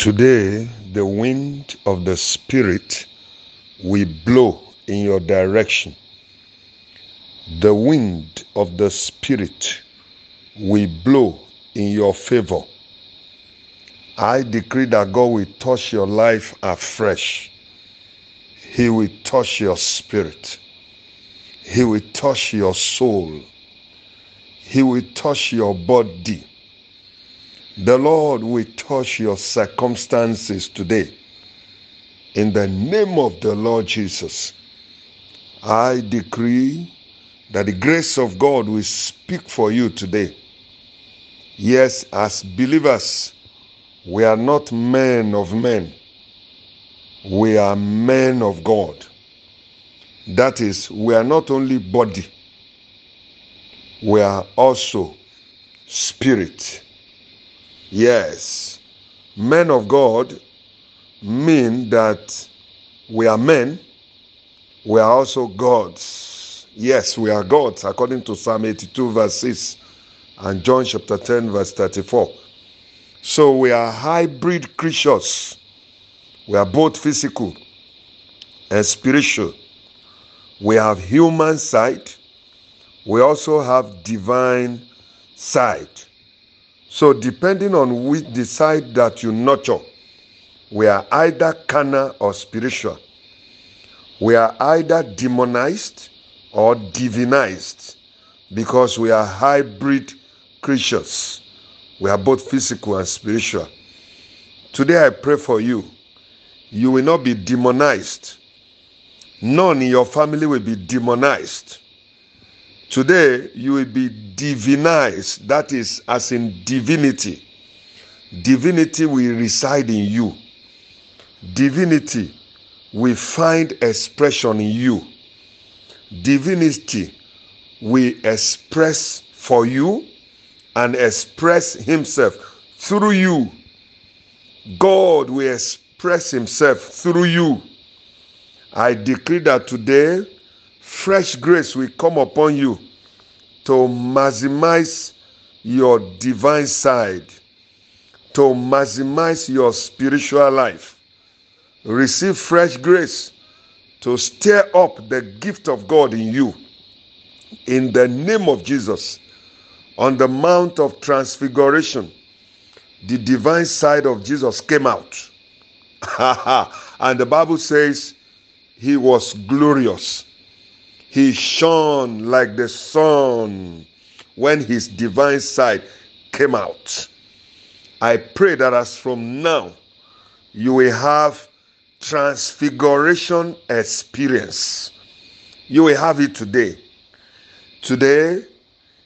Today, the wind of the Spirit will blow in your direction. The wind of the Spirit will blow in your favor. I decree that God will touch your life afresh. He will touch your spirit. He will touch your soul. He will touch your body. The Lord will touch your circumstances today. In the name of the Lord Jesus, I decree that the grace of God will speak for you today. Yes, as believers, we are not men of men, we are men of God. That is, we are not only body, we are also spirit. Yes, men of God mean that we are men, we are also gods. Yes, we are gods, according to Psalm 82, verse 6, and John chapter 10, verse 34. So we are hybrid creatures. We are both physical and spiritual. We have human side. We also have divine side. So depending on which the side that you nurture, we are either carnal or spiritual. We are either demonized or divinized because we are hybrid creatures. We are both physical and spiritual. Today I pray for you. You will not be demonized. None in your family will be demonized. Today you will be divinized. That is, as in divinity. Divinity will reside in you. Divinity will find expression in you. Divinity will express for you and express himself through you. God will express himself through you. I decree that today fresh grace will come upon you to maximize your divine side, to maximize your spiritual life. Receive fresh grace to stir up the gift of God in you. In the name of Jesus on the Mount of Transfiguration, the divine side of Jesus came out. and the Bible says he was glorious. He shone like the sun when his divine side came out. I pray that as from now, you will have transfiguration experience. You will have it today. Today,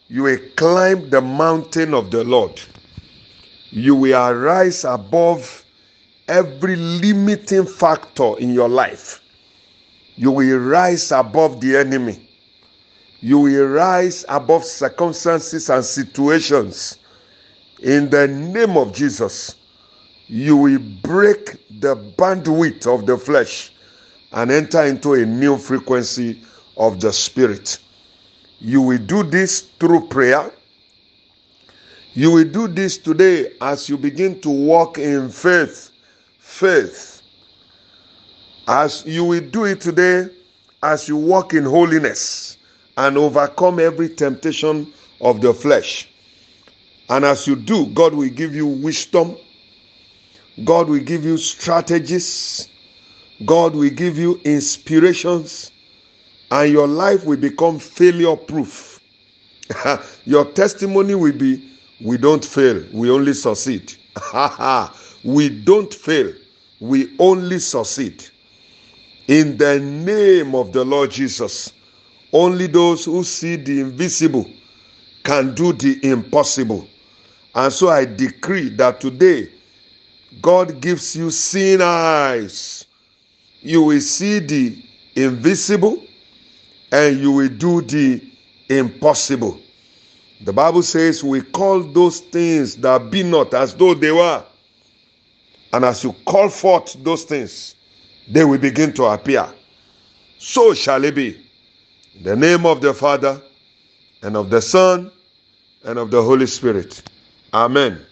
you will climb the mountain of the Lord. You will arise above every limiting factor in your life. You will rise above the enemy. You will rise above circumstances and situations. In the name of Jesus, you will break the bandwidth of the flesh and enter into a new frequency of the spirit. You will do this through prayer. You will do this today as you begin to walk in faith. Faith. As you will do it today as you walk in holiness and overcome every temptation of the flesh. And as you do, God will give you wisdom. God will give you strategies. God will give you inspirations and your life will become failure proof. your testimony will be we don't fail, we only succeed. we don't fail, we only succeed. In the name of the Lord Jesus, only those who see the invisible can do the impossible. And so I decree that today, God gives you seeing eyes. You will see the invisible and you will do the impossible. The Bible says, We call those things that be not as though they were. And as you call forth those things, they will begin to appear. So shall it be. In the name of the Father, and of the Son, and of the Holy Spirit. Amen.